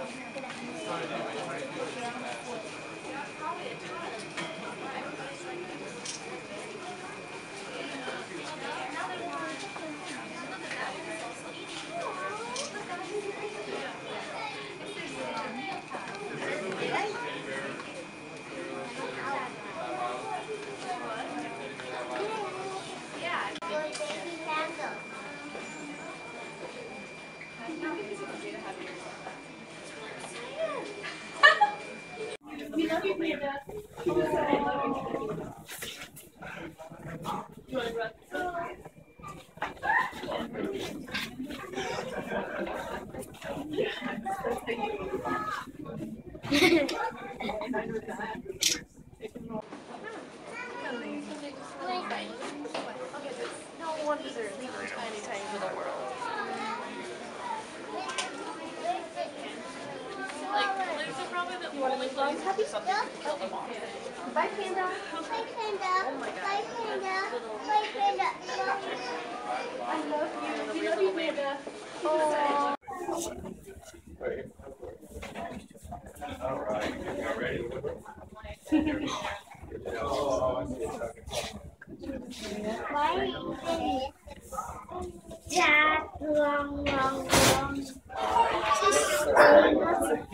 I see. I think it's my end. I did not want No wonder they're leaving tiny, tiny little world. Like, Liz are probably the only ones who do to them off. Bye, Panda. Bye, Panda. Bye, Panda. Bye, Panda. I love you. We love you, Panda. Oh. All right, you ready? Why Jack long, long,